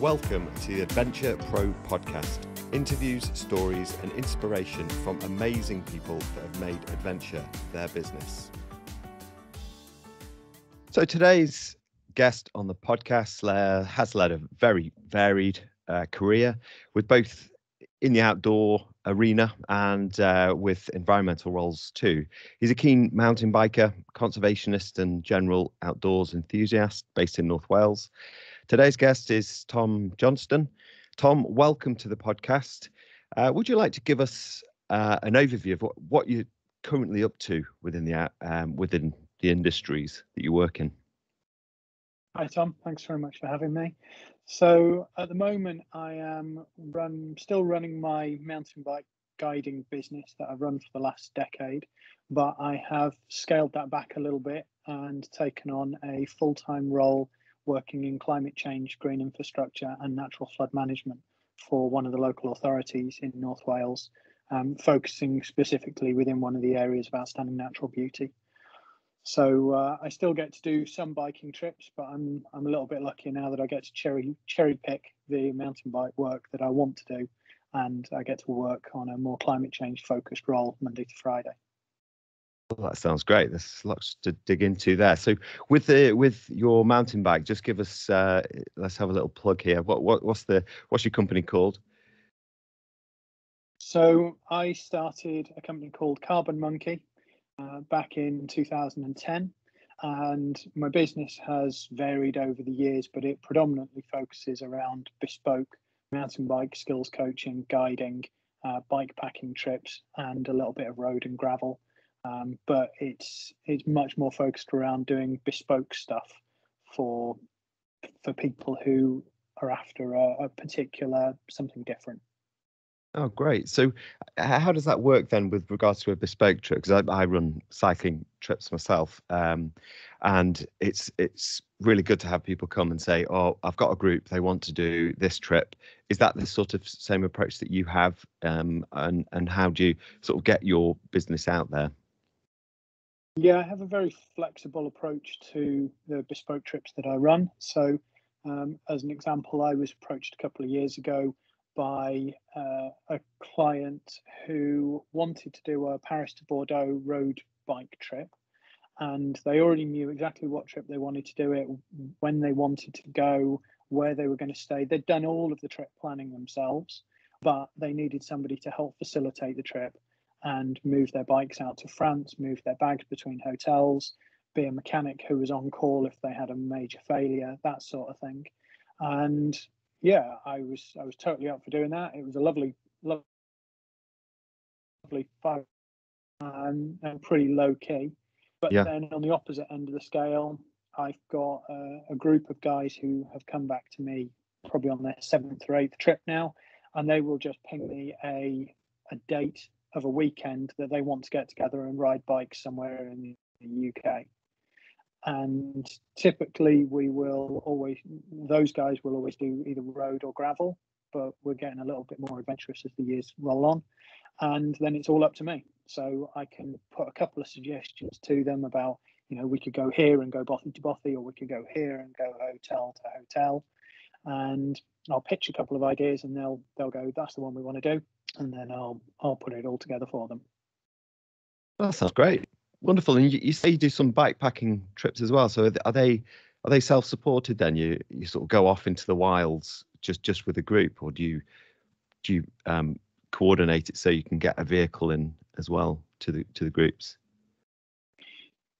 Welcome to the Adventure Pro podcast. Interviews, stories, and inspiration from amazing people that have made adventure their business. So today's guest on the podcast has led a very varied uh, career with both in the outdoor arena and uh, with environmental roles too. He's a keen mountain biker, conservationist, and general outdoors enthusiast based in North Wales. Today's guest is Tom Johnstone. Tom, welcome to the podcast. Uh, would you like to give us uh, an overview of what, what you're currently up to within the um, within the industries that you work in? Hi Tom, thanks very much for having me. So at the moment, I am run still running my mountain bike guiding business that I've run for the last decade, but I have scaled that back a little bit and taken on a full time role working in climate change, green infrastructure, and natural flood management for one of the local authorities in North Wales, um, focusing specifically within one of the areas of outstanding natural beauty. So uh, I still get to do some biking trips, but I'm I'm a little bit lucky now that I get to cherry cherry pick the mountain bike work that I want to do, and I get to work on a more climate change focused role Monday to Friday. Well, that sounds great. There's lots to dig into there. So, with the with your mountain bike, just give us. Uh, let's have a little plug here. What what what's the what's your company called? So I started a company called Carbon Monkey uh, back in 2010, and my business has varied over the years, but it predominantly focuses around bespoke mountain bike skills coaching, guiding, uh, bike packing trips, and a little bit of road and gravel um, but it's it's much more focused around doing bespoke stuff for for people who are after a, a particular something different. Oh, great! So, how does that work then with regards to a bespoke trip? Because I, I, run cycling trips myself, um, and it's it's really good to have people come and say, "Oh, I've got a group; they want to do this trip." Is that the sort of same approach that you have, um, and and how do you sort of get your business out there? Yeah, I have a very flexible approach to the bespoke trips that I run. So, um, as an example, I was approached a couple of years ago by uh, a client who wanted to do a Paris to Bordeaux road bike trip. And they already knew exactly what trip they wanted to do it, when they wanted to go, where they were going to stay. They'd done all of the trip planning themselves, but they needed somebody to help facilitate the trip and move their bikes out to France, move their bags between hotels, be a mechanic who was on call if they had a major failure, that sort of thing. And yeah, I was I was totally up for doing that. It was a lovely, lovely, fun and, and pretty low key. But yeah. then on the opposite end of the scale, I've got a, a group of guys who have come back to me probably on their seventh or eighth trip now, and they will just ping me a a date of a weekend that they want to get together and ride bikes somewhere in the UK. And typically, we will always, those guys will always do either road or gravel, but we're getting a little bit more adventurous as the years roll on. And then it's all up to me. So I can put a couple of suggestions to them about, you know, we could go here and go bothy to bothy, or we could go here and go hotel to hotel. And I'll pitch a couple of ideas and they'll they'll go, that's the one we want to do and then I'll I'll put it all together for them. That sounds great, wonderful. And you, you say you do some bikepacking trips as well. So are they are they self-supported? Then you you sort of go off into the wilds just just with a group, or do you do you um, coordinate it so you can get a vehicle in as well to the to the groups?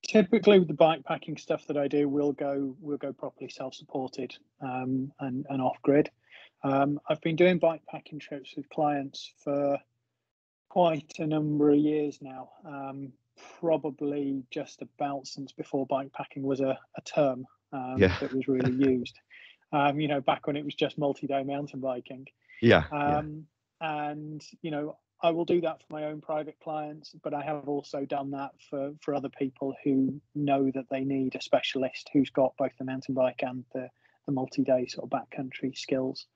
Typically, with the bikepacking stuff that I do, we'll go we'll go properly self-supported um, and and off grid. Um, I've been doing bikepacking trips with clients for quite a number of years now, um, probably just about since before bikepacking was a, a term um, yeah. that was really used. Um, you know, back when it was just multi-day mountain biking. Yeah, yeah. Um, and you know, I will do that for my own private clients, but I have also done that for for other people who know that they need a specialist who's got both the mountain bike and the the multi-day sort of backcountry skills.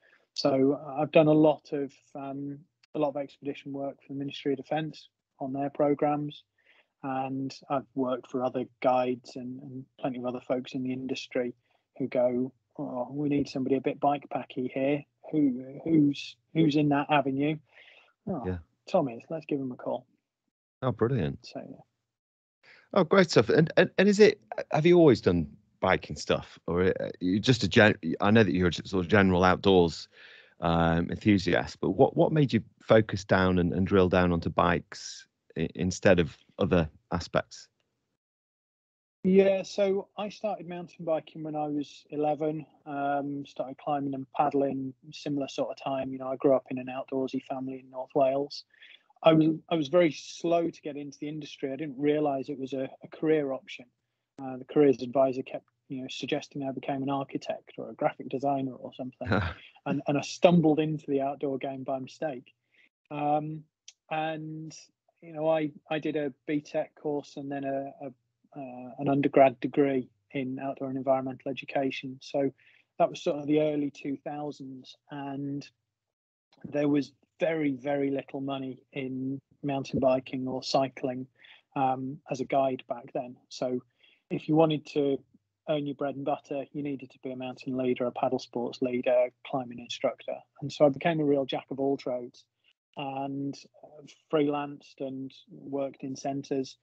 So uh, I've done a lot of um, a lot of expedition work for the Ministry of Defence on their programs, and I've worked for other guides and, and plenty of other folks in the industry who go oh, we need somebody a bit bike packy here. Who who's who's in that avenue? Oh, yeah. Tom is. Let's give him a call. Oh, brilliant. So yeah. Oh, great stuff. And, and and is it? Have you always done biking stuff, or uh, just a gen? I know that you're a sort of general outdoors um, enthusiast, but what what made you focus down and, and drill down onto bikes instead of other aspects? Yeah, so I started mountain biking when I was 11. Um, started climbing and paddling similar sort of time. You know, I grew up in an outdoorsy family in North Wales. I was I was very slow to get into the industry. I didn't realise it was a, a career option. Uh, the careers advisor kept you know suggesting I became an architect or a graphic designer or something, and and I stumbled into the outdoor game by mistake. Um, and you know, I I did a BTEC course and then a, a uh, an undergrad degree in outdoor and environmental education. So that was sort of the early 2000s, and there was very, very little money in mountain biking or cycling um, as a guide back then. So if you wanted to earn your bread and butter, you needed to be a mountain leader, a paddle sports leader, climbing instructor. And so I became a real jack of all trades and uh, freelanced and worked in centres.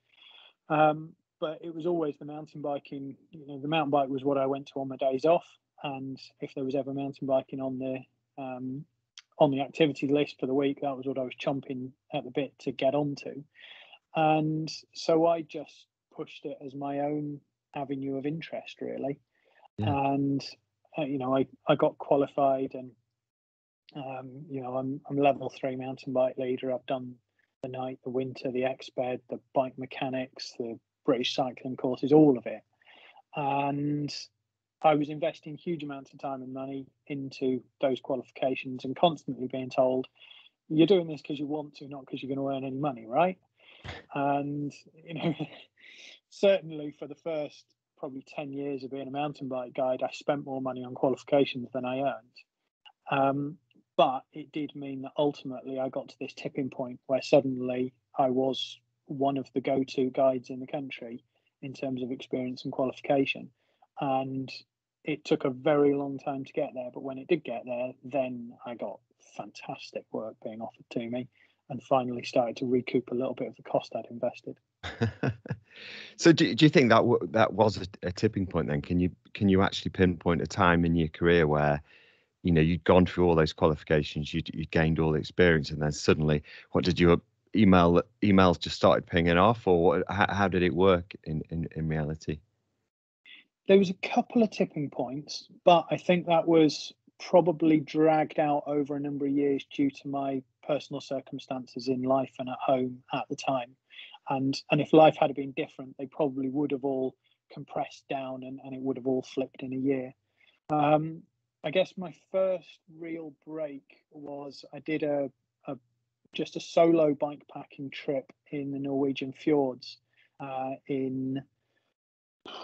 Um, but it was always the mountain biking. You know, the mountain bike was what I went to on my days off, and if there was ever mountain biking on the um, on the activity list for the week, that was what I was chomping at the bit to get onto. And so I just pushed it as my own avenue of interest, really. Yeah. And uh, you know, I I got qualified, and um, you know, I'm I'm level three mountain bike leader. I've done the night, the winter, the exped, the bike mechanics, the British cycling courses, all of it. And I was investing huge amounts of time and money into those qualifications and constantly being told, you're doing this because you want to, not because you're going to earn any money, right? And, you know, certainly for the first probably 10 years of being a mountain bike guide, I spent more money on qualifications than I earned. Um, but it did mean that ultimately I got to this tipping point where suddenly I was one of the go-to guides in the country in terms of experience and qualification and it took a very long time to get there but when it did get there then i got fantastic work being offered to me and finally started to recoup a little bit of the cost i'd invested so do, do you think that w- that was a, a, tipping point then can you can you actually pinpoint a time in your career where you know you'd gone through all those qualifications you'd, you'd gained all the experience and then suddenly what did you email emails just started pinging off, or how, how did it work in, in in reality? There was a couple of tipping points, but I think that was probably dragged out over a number of years due to my personal circumstances in life and at home at the time. And and if life had been different, they probably would have all compressed down and, and it would have all flipped in a year. Um, I guess my first real break was I did a, a just a solo bike packing trip in the Norwegian fjords uh, in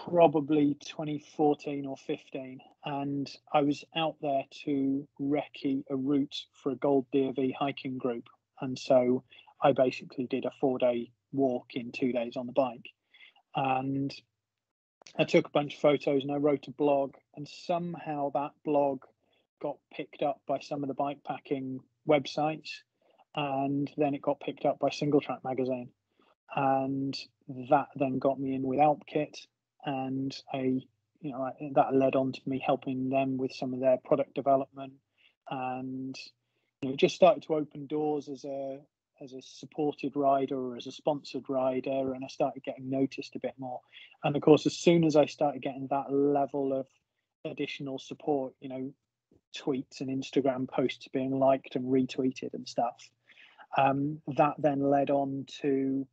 probably 2014 or 15 and i was out there to recce a route for a gold DofE hiking group and so i basically did a four day walk in two days on the bike. And i took a bunch of photos and i wrote a blog and somehow that blog got picked up by some of the bike packing websites and then it got picked up by Singletrack magazine, and that then got me in with Alpkit, and I, you know, that led on to me helping them with some of their product development, and you know, just started to open doors as a as a supported rider or as a sponsored rider, and I started getting noticed a bit more. And of course, as soon as I started getting that level of additional support, you know, tweets and Instagram posts being liked and retweeted and stuff, um, that then led on to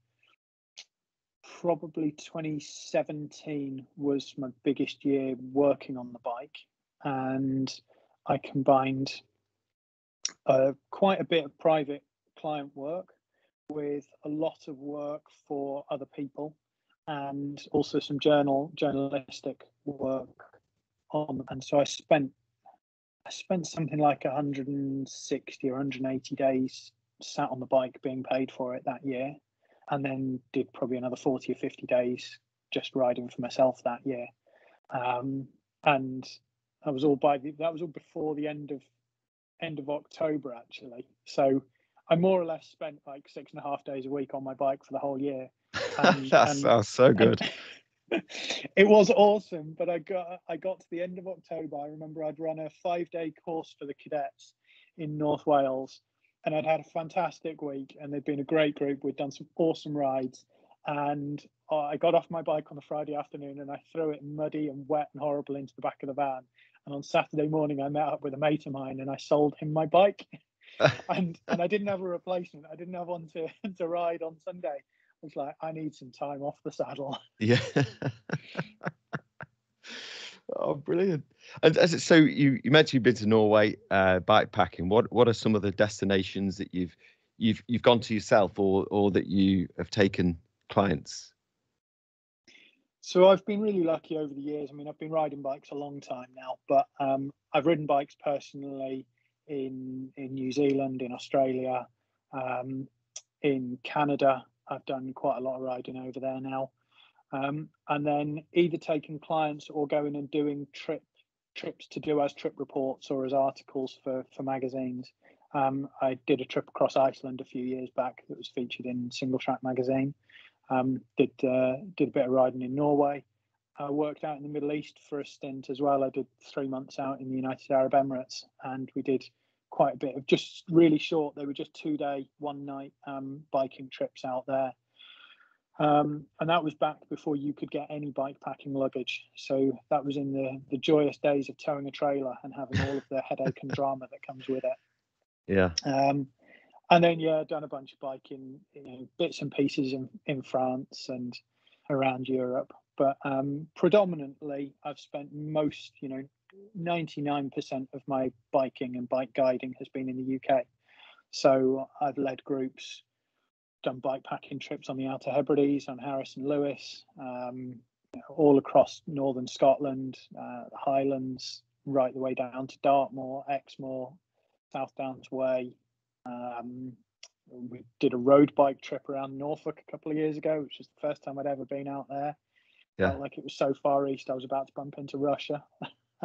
probably 2017 was my biggest year working on the bike, and I combined uh, quite a bit of private client work with a lot of work for other people and also some journal journalistic work on. And so I spent I spent something like 160 or 180 days sat on the bike being paid for it that year, and then did probably another 40 or 50 days just riding for myself that year. Um, and That was all by the, that was all before the end of end of October actually. So I more or less spent like six and a half days a week on my bike for the whole year. And, that and, sounds so good. it was awesome, but I got I got to the end of October. I remember I'd run a five day course for the cadets in North Wales, and I'd had a fantastic week. And they'd been a great group. We'd done some awesome rides, and I got off my bike on the Friday afternoon and I threw it muddy and wet and horrible into the back of the van. And on Saturday morning, I met up with a mate of mine and I sold him my bike. and and I didn't have a replacement. I didn't have one to to ride on Sunday. I was like, I need some time off the saddle. Yeah. oh, brilliant! And as it, so, you you mentioned you've been to Norway uh, bikepacking. What what are some of the destinations that you've you've you've gone to yourself, or or that you have taken clients? So I've been really lucky over the years. I mean, I've been riding bikes a long time now, but um, I've ridden bikes personally in in New Zealand, in Australia, um, in Canada. I've done quite a lot of riding over there now, um, and then either taking clients or going and doing trip trips to do as trip reports or as articles for for magazines. Um, I did a trip across Iceland a few years back that was featured in Singletrack magazine. Um, did uh, did a bit of riding in Norway. I worked out in the Middle East for a stint as well. I did three months out in the United Arab Emirates, and we did quite a bit of just really short. They were just two day, one night um, biking trips out there. Um, and that was back before you could get any bike packing luggage. So that was in the, the joyous days of towing a trailer and having all of the headache and drama that comes with it. Yeah. Um, and then yeah, done a bunch of biking, you know, bits and pieces in, in France and around Europe. But um, predominantly, I've spent most, you know, 99% of my biking and bike guiding has been in the UK. So I've led groups, done bike packing trips on the Outer Hebrides, on Harris and Lewis, um, all across northern Scotland, uh, Highlands, right the way down to Dartmoor, Exmoor, South Downs Way, um, we did a road bike trip around Norfolk a couple of years ago, which was the first time I'd ever been out there. Yeah. Felt like it was so far east, I was about to bump into Russia.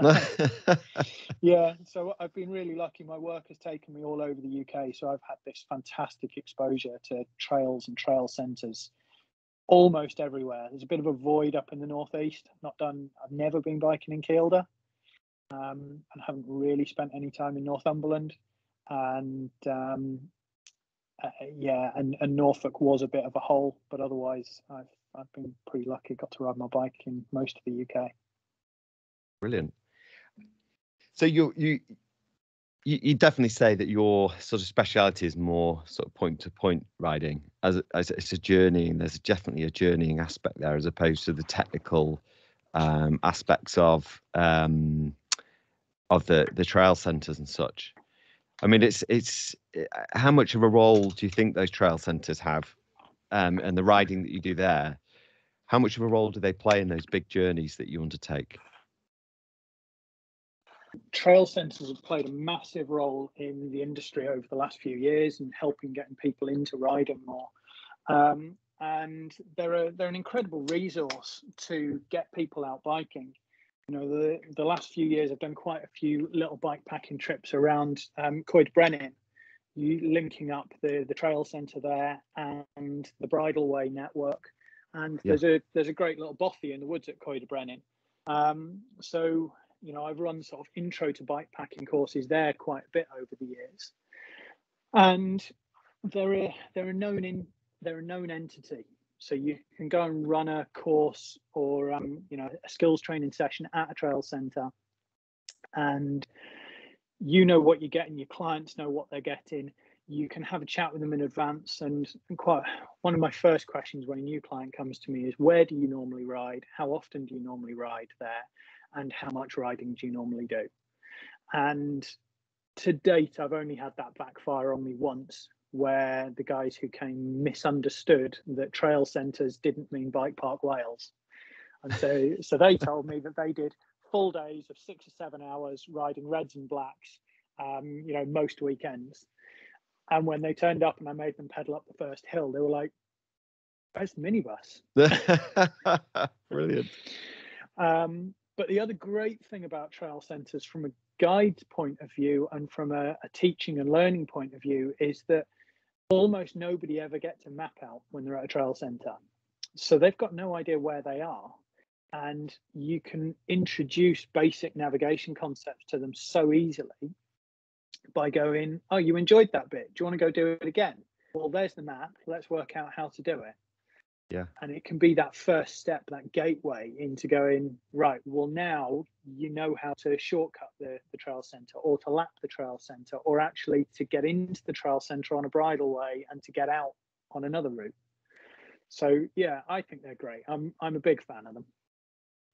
yeah, so I've been really lucky. My work has taken me all over the UK, so I've had this fantastic exposure to trails and trail centres almost everywhere. There's a bit of a void up in the northeast. Not done. I've never been biking in Kielder, um, and haven't really spent any time in Northumberland and um, uh, yeah, and, and Norfolk was a bit of a hole, but otherwise I've I've been pretty lucky. Got to ride my bike in most of the UK. Brilliant. So you you you, definitely say that your sort of speciality is more sort of point to point riding as, as it's a journey, and there's definitely a journeying aspect there as opposed to the technical um, aspects of um, of the the trail centres and such. I mean, it's it's how much of a role do you think those trail centres have, um, and the riding that you do there? How much of a role do they play in those big journeys that you undertake? Trail centres have played a massive role in the industry over the last few years and helping getting people into riding more. Um, and they're a, they're an incredible resource to get people out biking you know, the, the last few years I've done quite a few little bike packing trips around um, Coed Brenin, you linking up the the trail centre there and the Bridleway network. And yeah. there's a there's a great little bothy in the woods at Coed Brenin. Um, so you know, I've run sort of intro to bike packing courses there quite a bit over the years, and they're a they're a known in they're a known entity. So you can go and run a course or um, you know a skills training session at a trail center, and you know what you're getting. Your clients know what they're getting. You can have a chat with them in advance. And, and quite one of my first questions when a new client comes to me is, where do you normally ride? How often do you normally ride there? And how much riding do you normally do? And to date, I've only had that backfire on me once, where the guys who came misunderstood that trail centres didn't mean bike park Wales. And so, so they told me that they did full days of six or seven hours riding reds and blacks, um, you know, most weekends. And when they turned up and I made them pedal up the first hill, they were like, "Where's the minibus?" Brilliant. Um, but the other great thing about trail centres from a guide's point of view and from a, a teaching and learning point of view is that almost nobody ever gets a map out when they're at a trail centre. So they've got no idea where they are. And you can introduce basic navigation concepts to them so easily by going, Oh, you enjoyed that bit. Do you want to go do it again? Well, there's the map. Let's work out how to do it. Yeah. And it can be that first step, that gateway into going, right, well, now you know how to shortcut the, the trail center or to lap the trail center or actually to get into the trail center on a bridle way and to get out on another route. So yeah, I think they're great. I'm I'm a big fan of them.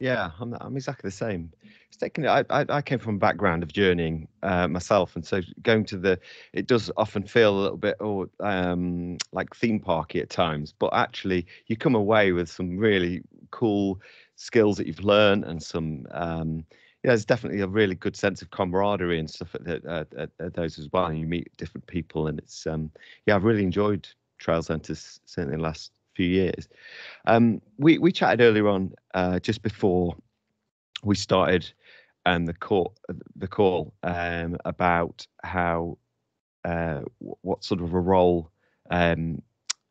Yeah, I'm, I'm exactly the same. It's taking. I, I, I came from a background of journeying uh, myself, and so going to the, it does often feel a little bit oh, um, like theme parky at times. But actually, you come away with some really cool skills that you've learned, and some. Um, yeah, there's definitely a really good sense of camaraderie and stuff at, at, at, at those as well. And you meet different people, and it's um, yeah, I've really enjoyed trail centres certainly in the last few years. Um, we we chatted earlier on uh, just before we started um, the call the call um, about how uh, what sort of a role um,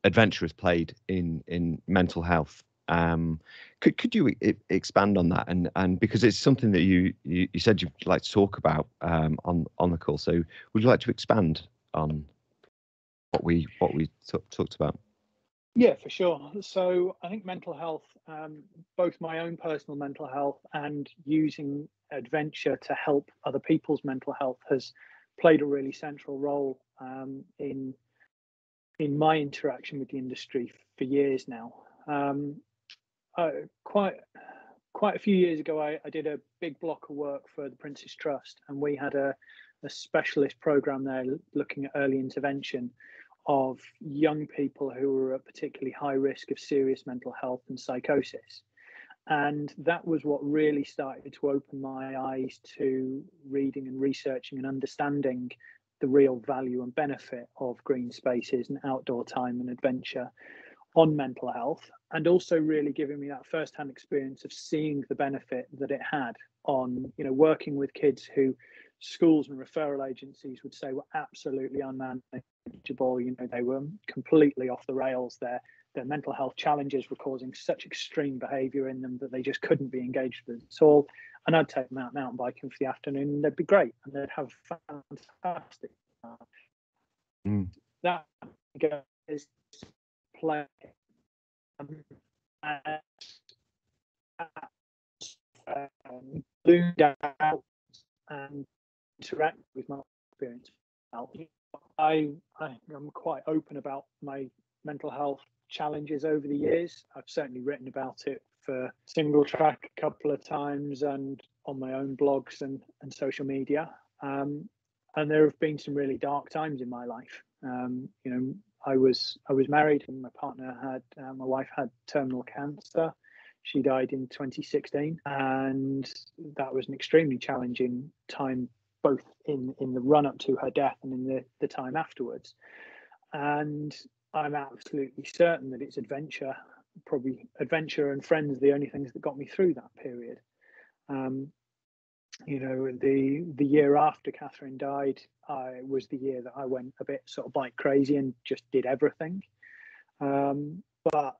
adventure has played in in mental health. Um, could could you I- expand on that and and because it's something that you you, you said you'd like to talk about um, on on the call. So would you like to expand on what we what we t- talked about? Yeah, for sure. So I think mental health, um, both my own personal mental health and using adventure to help other people's mental health, has played a really central role um, in in my interaction with the industry for years now. Um, quite quite a few years ago, I, I, did a big block of work for the Prince's Trust, and we had a, a specialist program there looking at early intervention of young people who were at particularly high risk of serious mental health and psychosis. And that was what really started to open my eyes to reading and researching and understanding the real value and benefit of green spaces and outdoor time and adventure on mental health and also really giving me that first-hand experience of seeing the benefit that it had on you know working with kids who schools and referral agencies would say were absolutely unmanageable. You know, they were completely off the rails. Their their mental health challenges were causing such extreme behaviour in them that they just couldn't be engaged with at all. And I'd take them out mountain biking for the afternoon, and they'd be great, and they'd have fantastic. Mm. That is play um, and, out and interact with my experience. I, I am quite open about my mental health challenges over the years. I've certainly written about it for Singletrack a couple of times and on my own blogs and, and social media. Um, and there have been some really dark times in my life. Um, you know, I was I was married and my partner had uh, my wife had terminal cancer. She died in 2016, and that was an extremely challenging time both in in the run up to her death and in the the time afterwards. And i'm absolutely certain that it's adventure probably adventure and friends the only things that got me through that period. Um, you know the the year after catherine died i was the year that i went a bit sort of bike crazy and just did everything. Um, but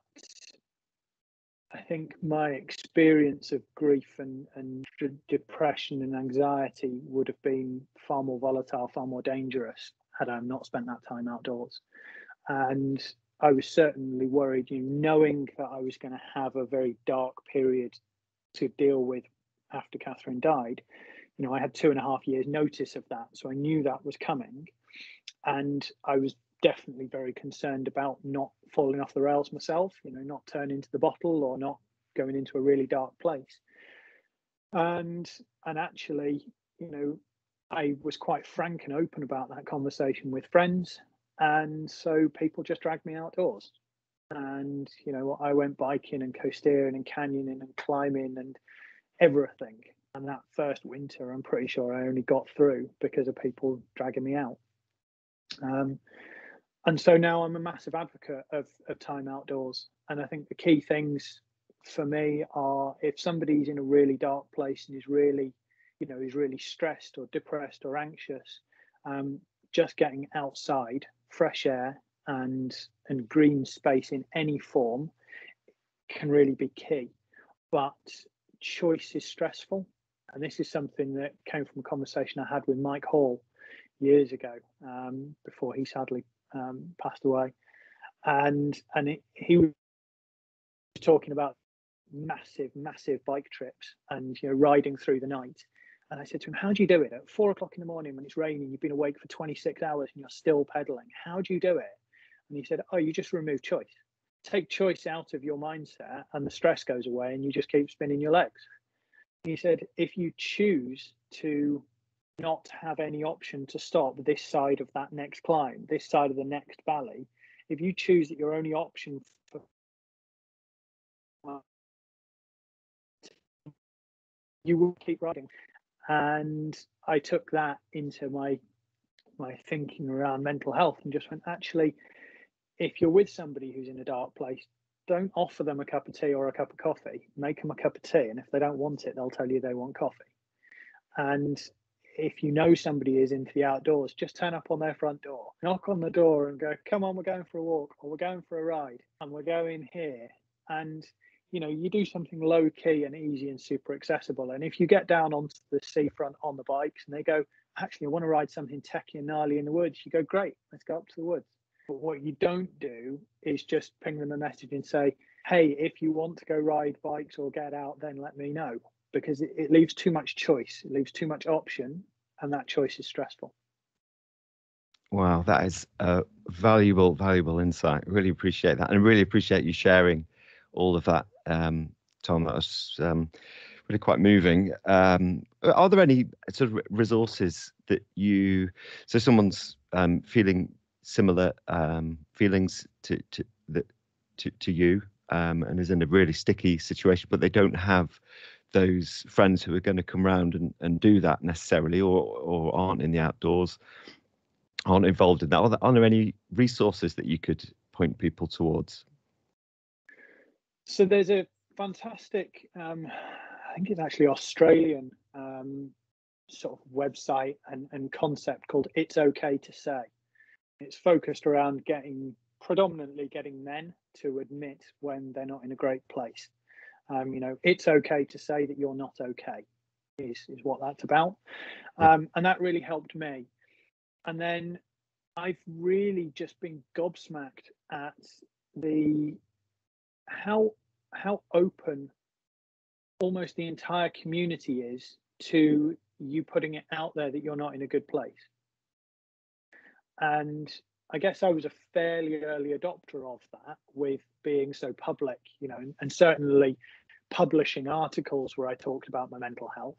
I think my experience of grief and, and depression and anxiety would have been far more volatile, far more dangerous had I not spent that time outdoors. And I was certainly worried, you know, knowing that I was going to have a very dark period to deal with after Catherine died. You know, I had two and a half years notice of that, so I knew that was coming, and I was definitely very concerned about not falling off the rails myself, you know, not turning into the bottle or not going into a really dark place. And and actually, you know, I was quite frank and open about that conversation with friends. And so people just dragged me outdoors. And, you know, I went biking and coasteering and canyoning and climbing and everything. And that first winter, I'm pretty sure I only got through because of people dragging me out. Um, and so now I'm a massive advocate of, of time outdoors. And I think the key things for me are if somebody's in a really dark place and is really, you know, is really stressed or depressed or anxious, um, just getting outside, fresh air and and green space in any form can really be key. But choice is stressful. And this is something that came from a conversation I had with Mike Hall years ago, um, before he sadly um, passed away. And and it, he was talking about massive, massive bike trips and you know riding through the night. And I said to him, "How do you do it at four o'clock in the morning when it's raining? You've been awake for 26 hours and you're still pedaling. How do you do it?" And he said, "Oh, you just remove choice. Take choice out of your mindset, and the stress goes away, and you just keep spinning your legs." He said, "If you choose to not have any option to stop this side of that next climb, this side of the next valley, if you choose that your only option for you will keep riding. And I took that into my my thinking around mental health and just went, actually, if you're with somebody who's in a dark place, don't offer them a cup of tea or a cup of coffee. Make them a cup of tea. And if they don't want it, they'll tell you they want coffee. And if you know somebody is into the outdoors, just turn up on their front door, knock on the door and go, come on, we're going for a walk or we're going for a ride and we're going here. And you know, you do something low key and easy and super accessible. And if you get down onto the seafront on the bikes and they go, actually, I want to ride something techy and gnarly in the woods, you go, great, let's go up to the woods. But what you don't do is just ping them a message and say, hey, if you want to go ride bikes or get out, then let me know. Because it, it leaves too much choice, it leaves too much option, and that choice is stressful. Wow, that is a valuable, valuable insight. Really appreciate that, and really appreciate you sharing all of that, um, Tom. That was um, really quite moving. Um, are there any sort of resources that you, so someone's um, feeling similar um, feelings to to the, to, to you um, and is in a really sticky situation, but they don't have those friends who are going to come around and, and do that necessarily or or aren't in the outdoors aren't involved in that are there, are there any resources that you could point people towards so there's a fantastic, um, I think it's actually Australian um, sort of website and, and concept called It's Okay to Say. It's focused around getting predominantly getting men to admit when they're not in a great place. Um, you know, it's okay to say that you're not okay, is, is what that's about. Um, and that really helped me. And then I've really just been gobsmacked at the how how open almost the entire community is to you putting it out there that you're not in a good place. And I guess I was a fairly early adopter of that with being so public, you know, and, and certainly publishing articles where I talked about my mental health.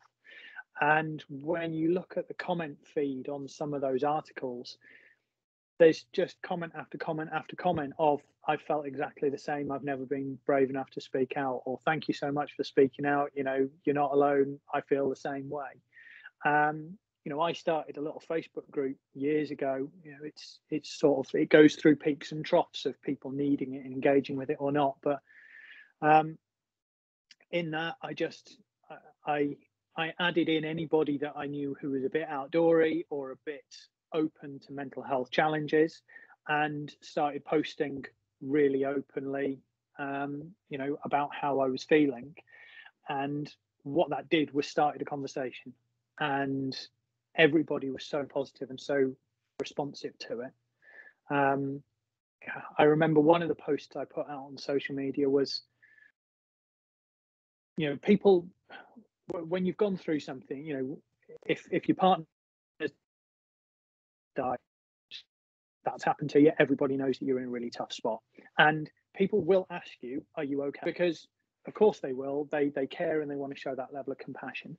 And when you look at the comment feed on some of those articles, there's just comment after comment after comment of I felt exactly the same. I've never been brave enough to speak out, or thank you so much for speaking out. You know, you're not alone. I feel the same way. Um, you know, I started a little Facebook group years ago. You know, it's it's sort of it goes through peaks and troughs of people needing it and engaging with it or not. But um, in that, I just I I added in anybody that I knew who was a bit outdoory or a bit open to mental health challenges and started posting really openly um, you know about how i was feeling and what that did was started a conversation and everybody was so positive and so responsive to it. Um, i remember one of the posts i put out on social media was you know people when you've gone through something you know if if your partner die that's happened to you everybody knows that you're in a really tough spot. And people will ask you are you okay? Because of course they will. They they care and they want to show that level of compassion.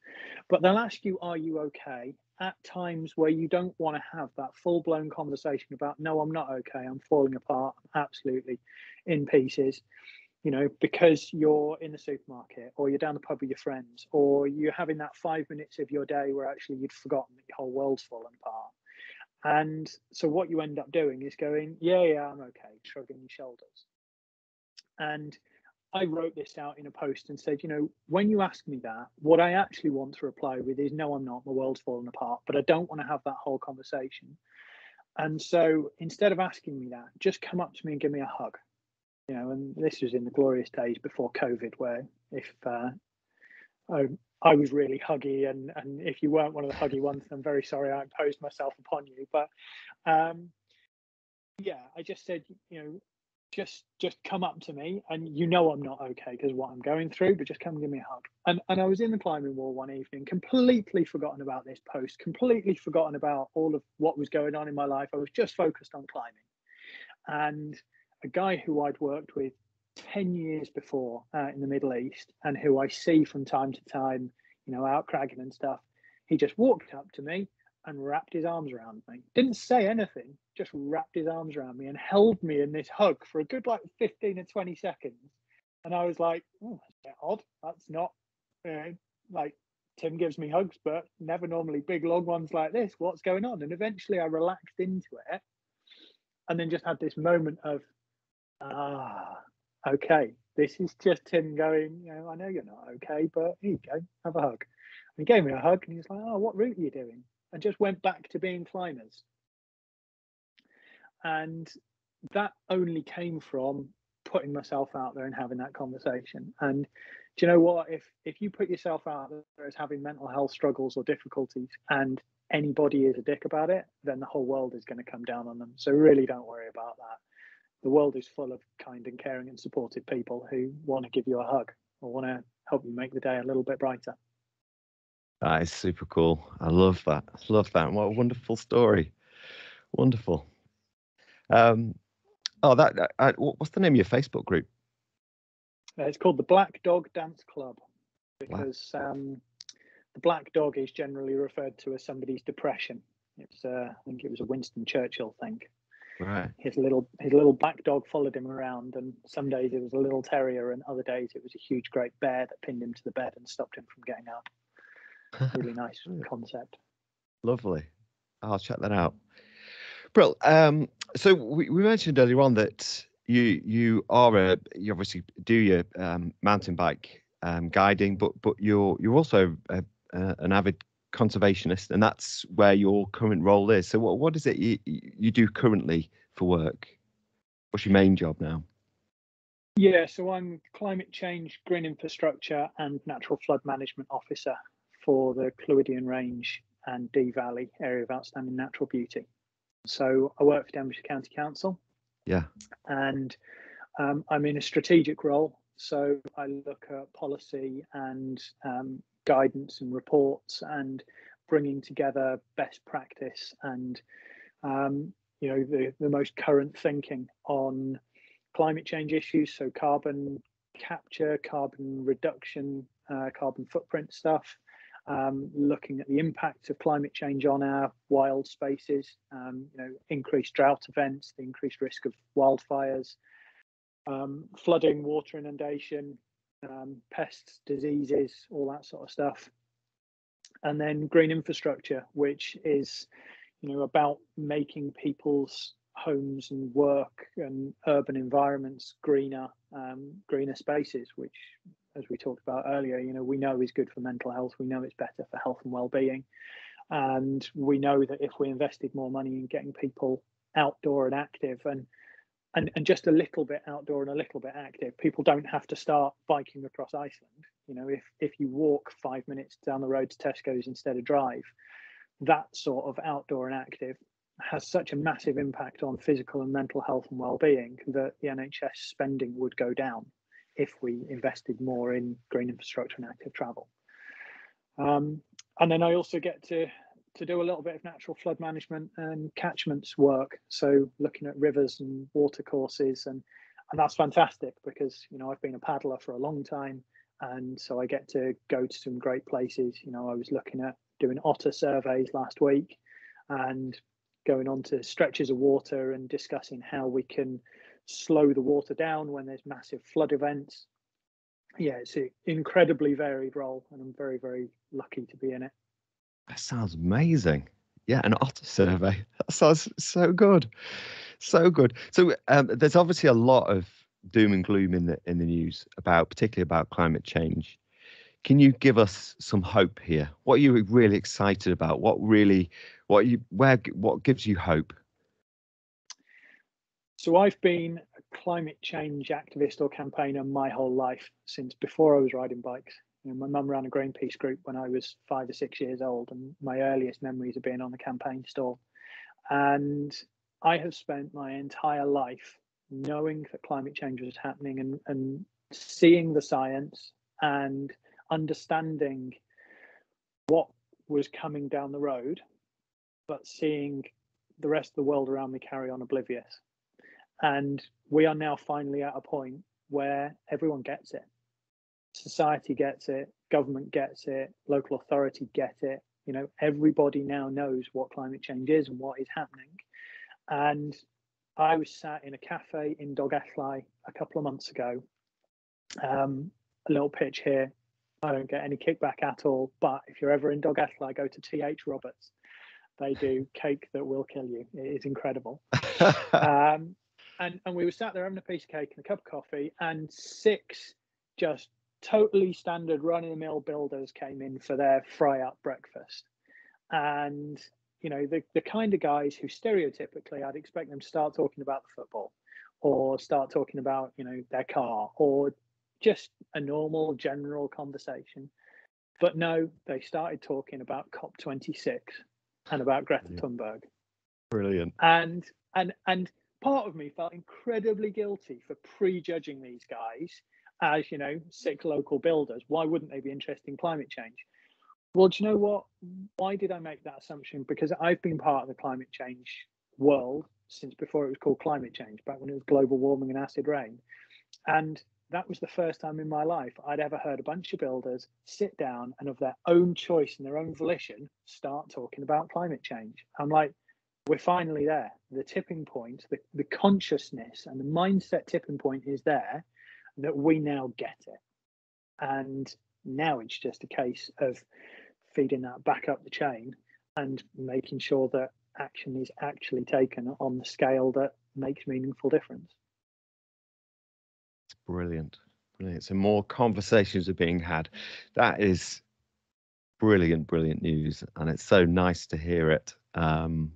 But they'll ask you are you okay? At times where you don't want to have that full blown conversation about no i'm not okay. I'm falling apart. I'm absolutely in pieces. You know because you're in the supermarket or you're down the pub with your friends or you're having that five minutes of your day where actually you'd forgotten that your whole world's fallen apart. And so what you end up doing is going, yeah, yeah, I'm okay, shrugging your shoulders. And I wrote this out in a post and said, you know, when you ask me that, what I actually want to reply with is, no, I'm not. My world's fallen apart, but I don't want to have that whole conversation. And so instead of asking me that, just come up to me and give me a hug. You know, and this was in the glorious days before COVID, where if uh, I, I was really huggy, and and if you weren't one of the huggy ones, I'm very sorry I imposed myself upon you. But um, yeah, I just said, you know, just just come up to me and you know I'm not okay because what I'm going through, but just come give me a hug. And and I was in the climbing wall one evening, completely forgotten about this post, completely forgotten about all of what was going on in my life. I was just focused on climbing. And a guy who I'd worked with 10 years before uh, in the Middle East and who I see from time to time, you know, out cragging and stuff, he just walked up to me and wrapped his arms around me. Didn't say anything, just wrapped his arms around me and held me in this hug for a good like 15 or 20 seconds. And I was like, oh, that's odd. That's not uh, like Tim gives me hugs, but never normally big long ones like this. What's going on? And eventually I relaxed into it and then just had this moment of, ah, okay, this is just Tim going, you know, I know you're not okay, but here you go, have a hug. And he gave me a hug and he was like, oh, what route are you doing? And just went back to being climbers. And that only came from putting myself out there and having that conversation. And do you know what? If if you put yourself out there as having mental health struggles or difficulties and anybody is a dick about it then the whole world is going to come down on them. So really don't worry about that. The world is full of kind and caring and supportive people who want to give you a hug or want to help you make the day a little bit brighter that is super cool i love that love that what a wonderful story wonderful um, oh, that, uh, what's the name of your Facebook group? Uh, it's called the Black Dog Dance Club because um, the black dog is generally referred to as somebody's depression. It's uh, I think it was a Winston Churchill thing. Right. His little his little black dog followed him around, and some days it was a little terrier, and other days it was a huge great bear that pinned him to the bed and stopped him from getting up. Really nice concept. Lovely. I'll check that out. Brill. Um, so we, we mentioned earlier on that you you are a you obviously do your um, mountain bike um, guiding, but but you're you're also a, a, an avid conservationist, and that's where your current role is. So what what is it you you do currently for work? What's your main job now? Yeah, so I'm climate change, green infrastructure, and natural flood management officer for the Clwydian Range and Dee Valley area of outstanding natural beauty. So I work for Denbighshire County Council. Yeah. And um, I'm in a strategic role. So I look at policy and um, guidance and reports and bringing together best practice and um, you know the, the most current thinking on climate change issues so carbon capture carbon reduction uh, carbon footprint stuff um, looking at the impact of climate change on our wild spaces, um, you know, increased drought events, the increased risk of wildfires, um, flooding, water inundation, um, pests, diseases, all that sort of stuff. And then green infrastructure, which is, you know, about making people's homes and work and urban environments greener, um, greener spaces, which as we talked about earlier, you know, we know is good for mental health. We know it's better for health and well-being, and we know that if we invested more money in getting people outdoor and active, and and and just a little bit outdoor and a little bit active, people don't have to start biking across Iceland. You know, if if you walk five minutes down the road to Tesco's instead of drive, that sort of outdoor and active has such a massive impact on physical and mental health and well-being that the NHS spending would go down if we invested more in green infrastructure and active travel. Um, and then I also get to to do a little bit of natural flood management and catchments work. So looking at rivers and water courses and and that's fantastic because you know I've been a paddler for a long time and so I get to go to some great places. You know, I was looking at doing otter surveys last week and going on to stretches of water and discussing how we can slow the water down when there's massive flood events. Yeah, it's an incredibly varied role, and I'm very, very lucky to be in it. That sounds amazing. Yeah, an otter survey. That sounds so good, so good. So um, there's obviously a lot of doom and gloom in the in the news about particularly about climate change. Can you give us some hope here? What are you really excited about? What really, what you, where, what gives you hope? So I've been a climate change activist or campaigner my whole life since before I was riding bikes. You know, my mum ran a Greenpeace group when I was five or six years old, and my earliest memories of being on the campaign stall. And I have spent my entire life knowing that climate change was happening and, and seeing the science and understanding what was coming down the road, but seeing the rest of the world around me carry on oblivious. And we are now finally at a point where everyone gets it. Society gets it, government gets it, local authority get it. You know, everybody now knows what climate change is and what is happening. And I was sat in a cafe in Dolgellau a couple of months ago. Um, a little pitch here. I don't get any kickback at all. But if you're ever in Dolgellau, go to TH Roberts. They do cake that will kill you. It is incredible. um, and and we were sat there having a piece of cake and a cup of coffee, and six just totally standard run of the mill builders came in for their fry up breakfast. And you know the, the kind of guys who stereotypically I'd expect them to start talking about the football or start talking about you know their car or just a normal general conversation. But no, they started talking about COP26 and about Greta yeah. Thunberg. Brilliant. And and and part of me felt incredibly guilty for prejudging these guys as you know sick local builders. Why wouldn't they be interested in climate change? Well, do you know what? Why did I make that assumption? Because I've been part of the climate change world since before it was called climate change, back when it was global warming and acid rain. And that was the first time in my life I'd ever heard a bunch of builders sit down and of their own choice and their own volition start talking about climate change. I'm like, we're finally there. The tipping point, the, the consciousness and the mindset tipping point is there that we now get it. And now it's just a case of feeding that back up the chain and making sure that action is actually taken on the scale that makes meaningful difference. Brilliant. Brilliant. So more conversations are being had. That is brilliant, brilliant news. And it's so nice to hear it. Um,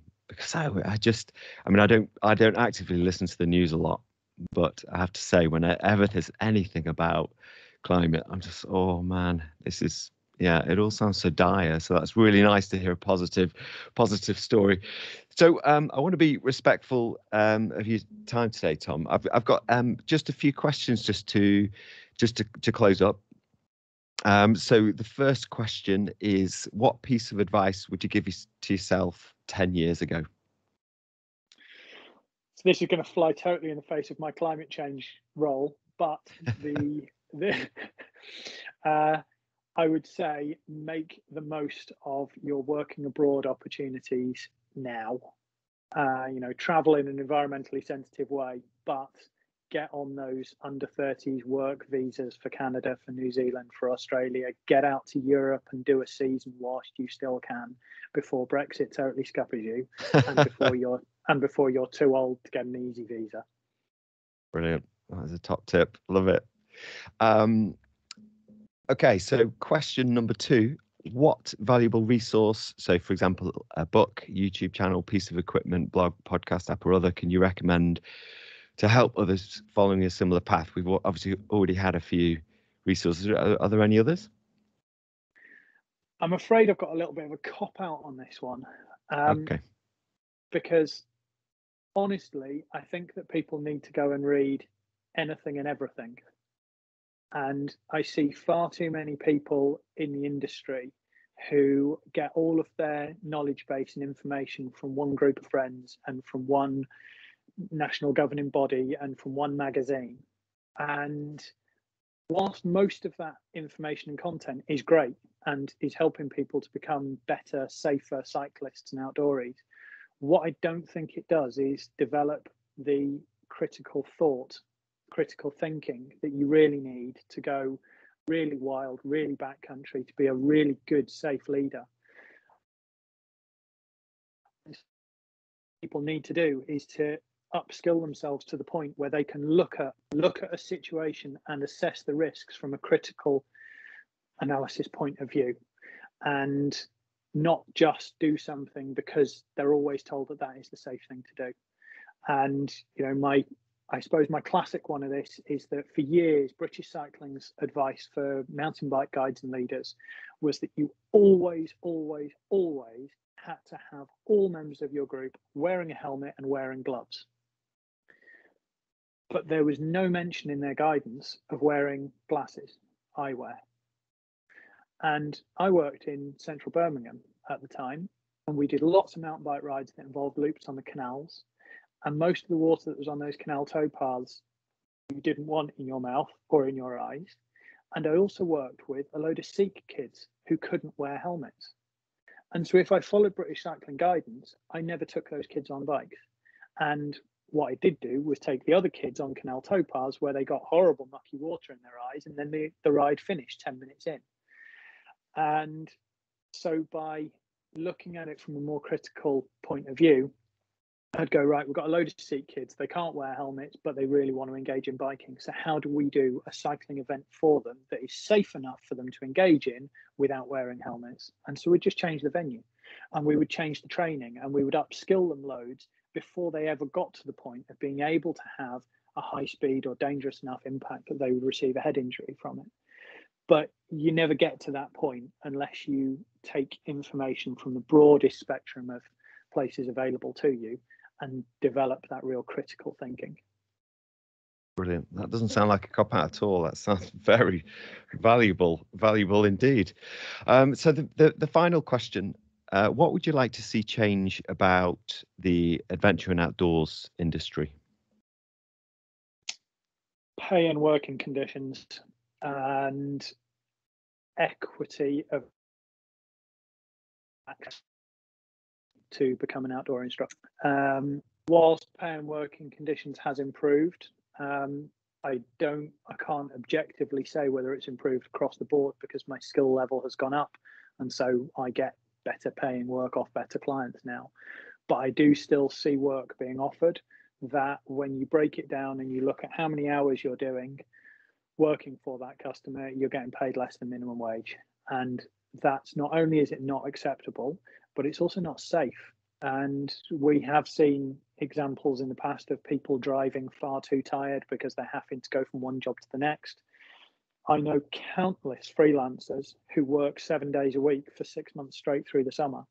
I, I just, I mean, I don't, I don't actively listen to the news a lot, but I have to say, whenever there's anything about climate, I'm just, oh man, this is yeah it all sounds so dire. So that's really nice to hear a positive positive story. So um, i want to be respectful um, of your time today tom. I've, I've got um, just a few questions just to just to, to close up. Um, so the first question is what piece of advice would you give to yourself 10 years ago so this is going to fly totally in the face of my climate change role but the the uh, I would say make the most of your working abroad opportunities now. Uh, you know, travel in an environmentally sensitive way, but get on those under 30s work visas for Canada, for New Zealand, for Australia. Get out to Europe and do a season whilst you still can before Brexit totally scuppers you and before you're and before you're too old to get an easy visa. Brilliant. That is a top tip. Love it. Um, Okay, so question number two What valuable resource, so for example, a book, YouTube channel, piece of equipment, blog, podcast app, or other, can you recommend to help others following a similar path? We've obviously already had a few resources. Are, are there any others? I'm afraid I've got a little bit of a cop out on this one. Um, okay. Because honestly, I think that people need to go and read anything and everything. And I see far too many people in the industry who get all of their knowledge base and information from one group of friends and from one national governing body and from one magazine. And whilst most of that information and content is great and is helping people to become better, safer cyclists and outdoors, what I don't think it does is develop the critical thought critical thinking that you really need to go really wild, really backcountry to be a really good, safe leader. People need to do is to upskill themselves to the point where they can look at look at a situation and assess the risks from a critical analysis point of view and not just do something because they're always told that that is the safe thing to do and you know my I suppose my classic one of this is that for years, British Cycling's advice for mountain bike guides and leaders was that you always, always, always had to have all members of your group wearing a helmet and wearing gloves. But there was no mention in their guidance of wearing glasses, eyewear. And I worked in central Birmingham at the time, and we did lots of mountain bike rides that involved loops on the canals and most of the water that was on those canal towpaths you didn't want in your mouth or in your eyes. And I also worked with a load of Sikh kids who couldn't wear helmets. And so if I followed British cycling guidance, I never took those kids on bikes. And what I did do was take the other kids on canal towpaths where they got horrible mucky water in their eyes, and then the, the ride finished 10 minutes in. And so by looking at it from a more critical point of view, I'd go, right, we've got a load of Sikh kids. They can't wear helmets, but they really want to engage in biking. So, how do we do a cycling event for them that is safe enough for them to engage in without wearing helmets? And so we'd just change the venue and we would change the training and we would upskill them loads before they ever got to the point of being able to have a high speed or dangerous enough impact that they would receive a head injury from it. But you never get to that point unless you take information from the broadest spectrum of places available to you and develop that real critical thinking. Brilliant. That doesn't sound like a cop out at all. That sounds very valuable, valuable indeed. Um, so the, the, the final question, uh, what would you like to see change about the adventure and outdoors industry? Pay and working conditions and equity of access to become an outdoor instructor. Um, whilst pay and working conditions has improved, um, I don't, I can't objectively say whether it's improved across the board because my skill level has gone up, and so I get better paying work off better clients now. But I do still see work being offered that when you break it down and you look at how many hours you're doing working for that customer, you're getting paid less than minimum wage. And that's not only is it not acceptable, but it's also not safe. And we have seen examples in the past of people driving far too tired because they're having to go from one job to the next. I know countless freelancers who work seven days a week for six months straight through the summer.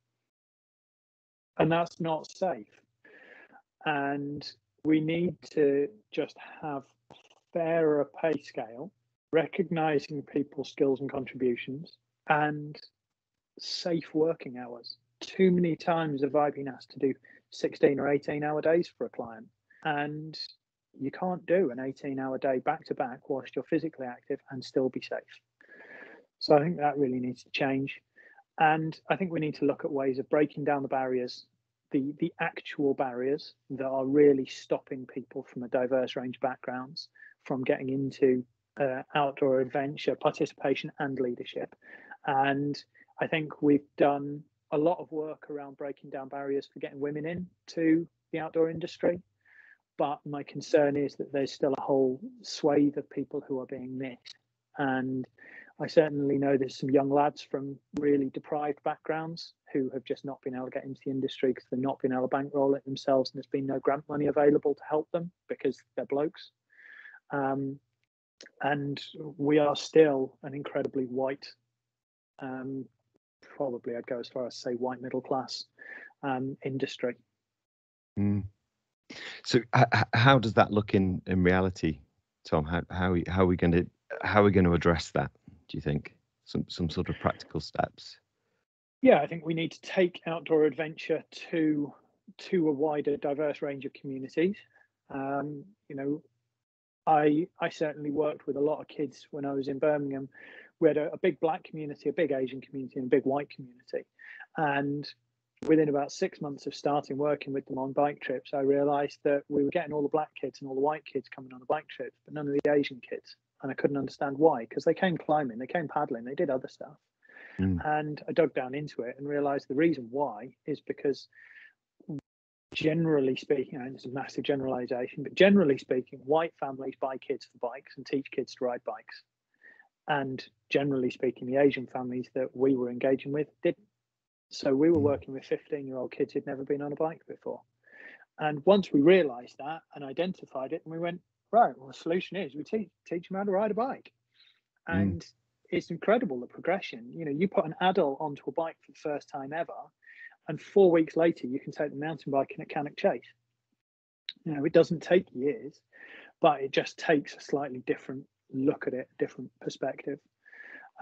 And that's not safe. And we need to just have fairer pay scale, recognizing people's skills and contributions, and safe working hours too many times have I been asked to do 16 or 18 hour days for a client. And you can't do an 18 hour day back to back whilst you're physically active and still be safe. So I think that really needs to change. And I think we need to look at ways of breaking down the barriers, the, the actual barriers that are really stopping people from a diverse range of backgrounds from getting into uh, outdoor adventure, participation, and leadership. And I think we've done a lot of work around breaking down barriers for getting women into the outdoor industry. But my concern is that there's still a whole swathe of people who are being missed. And I certainly know there's some young lads from really deprived backgrounds who have just not been able to get into the industry because they've not been able to bankroll it themselves and there's been no grant money available to help them because they're blokes. Um, and we are still an incredibly white um, probably I'd go as far as say white middle class um, industry. Mm. So h- how does that look in in reality, Tom? How how how are we going to how are we going to address that? Do you think some some sort of practical steps? Yeah, I think we need to take outdoor adventure to to a wider, diverse range of communities. Um, you know, I I certainly worked with a lot of kids when I was in Birmingham we had a, a, big black community, a big Asian community, and a big white community. And within about six months of starting working with them on bike trips, I realised that we were getting all the black kids and all the white kids coming on the bike trips, but none of the Asian kids. And I couldn't understand why, because they came climbing, they came paddling, they did other stuff. Mm. And I dug down into it and realised the reason why is because generally speaking, and it's a massive generalization, but generally speaking, white families buy kids for bikes and teach kids to ride bikes. And generally speaking, the Asian families that we were engaging with didn't. So we were hmm. working with 15 year old kids who'd never been on a bike before. And once we realized that and identified it, and we went, right, well, the solution is we teach, teach them how to ride a bike. Hmm. And mm. it's incredible the progression. You know, you put an adult onto a bike for the first time ever, and four weeks later, you can take the mountain bike in a Cannock Chase. You know, it doesn't take years, but it just takes a slightly different look at it, different perspective.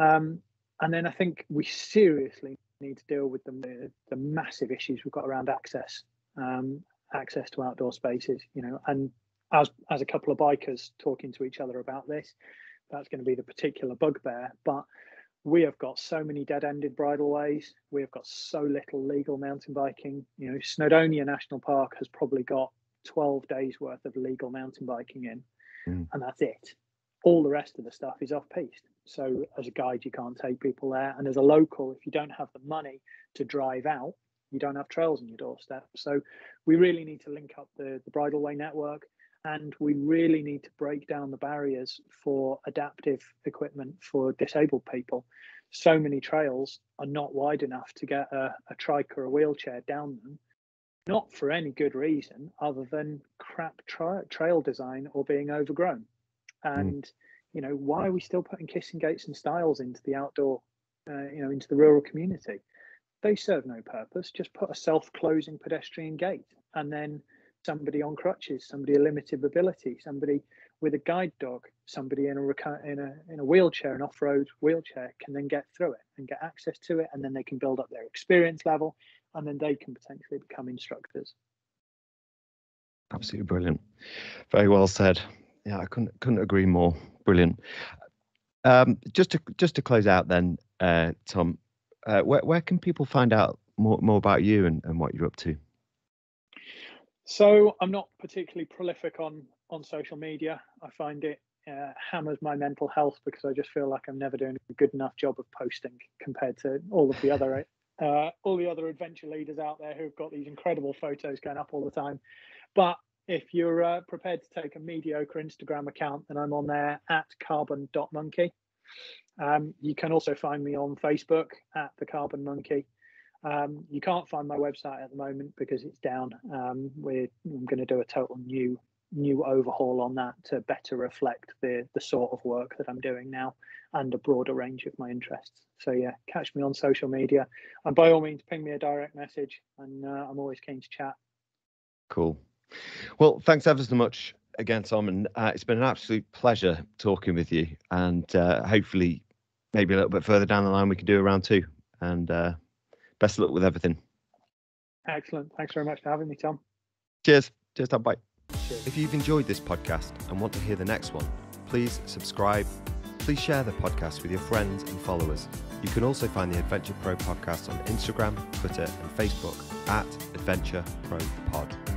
Um, and then I think we seriously need to deal with the, the massive issues we've got around access, um, access to outdoor spaces. You know, and as as a couple of bikers talking to each other about this, that's going to be the particular bugbear. But we have got so many dead-ended bridleways. We have got so little legal mountain biking. You know, Snowdonia National Park has probably got 12 days worth of legal mountain biking in, mm. and that's it. All the rest of the stuff is off-piste. So as a guide, you can't take people there, and as a local, if you don't have the money to drive out, you don't have trails on your doorstep. So we really need to link up the the bridleway network and we really need to break down the barriers for adaptive equipment for disabled people. So many trails are not wide enough to get a, a trike or a wheelchair down them, not for any good reason other than crap tra- trail design or being overgrown. Hmm. And mm. You know, why are we still putting kissing gates and stiles into the outdoor, uh, you know, into the rural community? They serve no purpose. Just put a self-closing pedestrian gate, and then somebody on crutches, somebody a limited mobility, somebody with a guide dog, somebody in a in a in a wheelchair, an off-road wheelchair, can then get through it and get access to it, and then they can build up their experience level, and then they can potentially become instructors. Absolutely brilliant. Very well said. Yeah, I couldn't couldn't agree more. Brilliant. Um, just to just to close out, then, uh, Tom, uh, where where can people find out more more about you and, and what you're up to? So I'm not particularly prolific on on social media. I find it uh, hammers my mental health because I just feel like I'm never doing a good enough job of posting compared to all of the other uh, all the other adventure leaders out there who've got these incredible photos going up all the time. But if you're uh, prepared to take a mediocre Instagram account, then I'm on there at carbon.monkey. Um, you can also find me on Facebook at the Carbon Monkey. Um, you can't find my website at the moment because it's down. Um, we're I'm going to do a total new new overhaul on that to better reflect the the sort of work that I'm doing now and a broader range of my interests. So yeah, catch me on social media and by all means ping me a direct message and uh, I'm always keen to chat. Cool. Well, thanks ever so much again, Tom, and uh, it's been an absolute pleasure talking with you. And uh, hopefully, maybe a little bit further down the line, we can do a round two. And uh, best of luck with everything. Excellent. Thanks very much for having me, Tom. Cheers. Cheers, Tom. Bye. Cheers. If you've enjoyed this podcast and want to hear the next one, please subscribe. Please share the podcast with your friends and followers. You can also find the Adventure Pro podcast on Instagram, Twitter, and Facebook at Adventure Pro Pod.